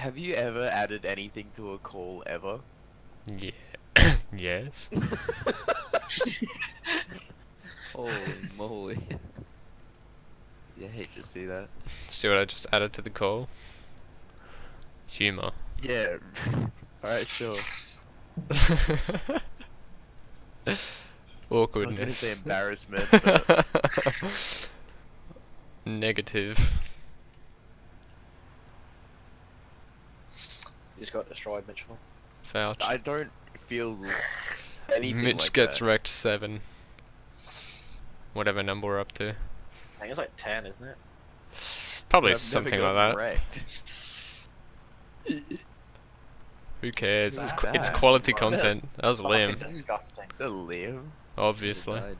Have you ever added anything to a call ever? Yeah. yes. Holy moly. You hate to see that. See what I just added to the call? Humor. Yeah. Alright, sure. Awkwardness. I was Awkwardness. gonna say embarrassment, but Negative. Just got destroyed, Mitchell. Vouch. I don't feel anything Mitch like gets that. wrecked seven. Whatever number we're up to. I think it's like 10, isn't it? Probably I've never something like that. wrecked. Who cares? It's, qu- it's quality content. That was Liam, disgusting. The Liam. obviously. Died.